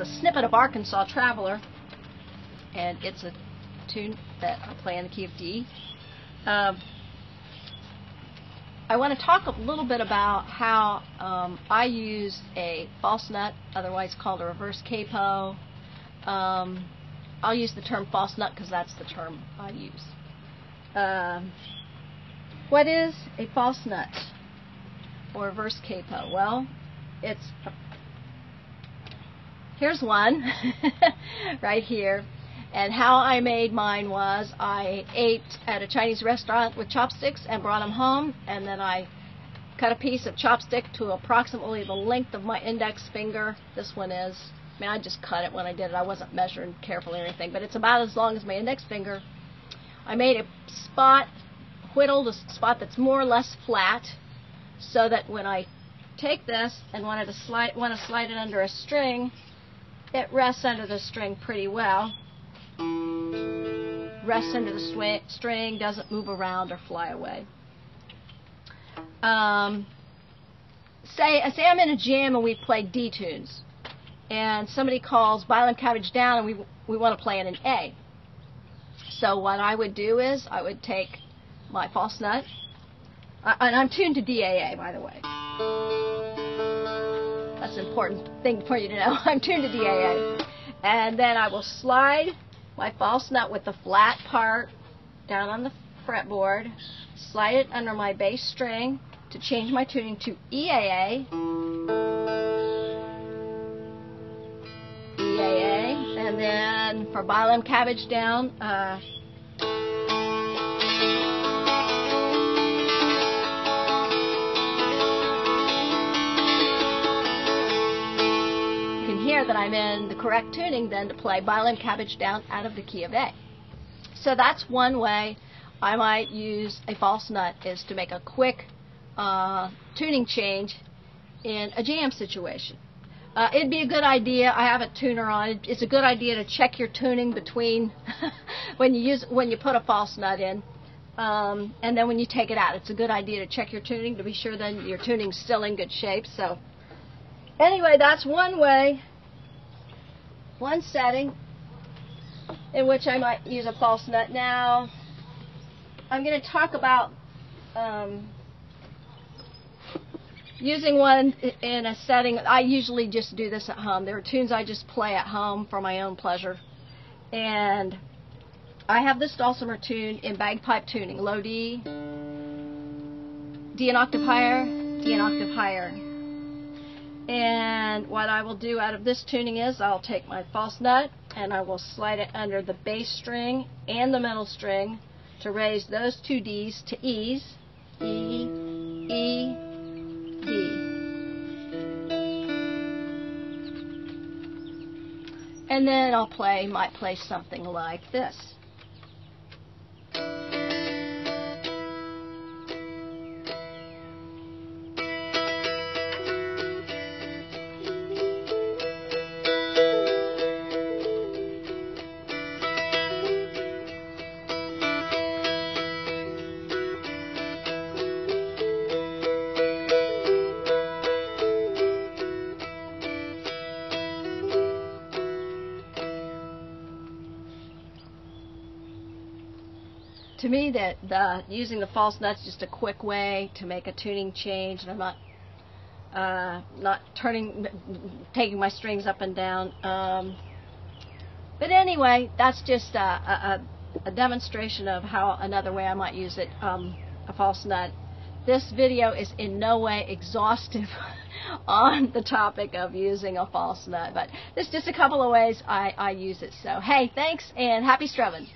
a snippet of Arkansas Traveler, and it's a tune that I play in the key of D. Um, I want to talk a little bit about how um, I use a false nut, otherwise called a reverse capo. Um, I'll use the term false nut because that's the term I use. Um, what is a false nut or reverse capo? Well, it's a, here's one right here. And how I made mine was I ate at a Chinese restaurant with chopsticks and brought them home, and then I cut a piece of chopstick to approximately the length of my index finger. This one is. I mean, I just cut it when I did it. I wasn't measuring carefully or anything, but it's about as long as my index finger. I made a spot, whittled a spot that's more or less flat, so that when I take this and wanted to slide, want to slide it under a string, it rests under the string pretty well rests under the string, doesn't move around or fly away. Um, say, say I'm in a jam and we play D tunes, and somebody calls Bile 'Em Cabbage down and we, we want to play it in A. So what I would do is I would take my false nut, and I'm tuned to DAA, by the way. That's an important thing for you to know. I'm tuned to DAA. And then I will slide my false nut with the flat part down on the fretboard, slide it under my bass string to change my tuning to EAA, EAA, and then for Bile 'Em Cabbage down, uh, hear that I'm in the correct tuning then to play Bile 'Em cabbage down out of the key of A. So that's one way I might use a false nut is to make a quick uh, tuning change in a jam situation. Uh, it'd be a good idea. I have a tuner on. It's a good idea to check your tuning between when you use when you put a false nut in, um, and then when you take it out. It's a good idea to check your tuning to be sure then your tuning's still in good shape. So anyway, that's one way one setting in which I might use a false nut. Now, I'm going to talk about um, using one in a setting. I usually just do this at home. There are tunes I just play at home for my own pleasure. And I have this dulcimer tune in bagpipe tuning, low D, D an octave higher, D an octave higher. And what I will do out of this tuning is I'll take my false nut and I will slide it under the bass string and the middle string to raise those two D's to E's. E, E, D. And then I'll play, might play something like this. To me that the using the false nuts just a quick way to make a tuning change and I'm not uh, not turning taking my strings up and down um, but anyway that's just a, a, a, demonstration of how another way I might use it um, a false nut. This video is in no way exhaustive on the topic of using a false nut but there's just a couple of ways I, I use it. So hey thanks and happy strumming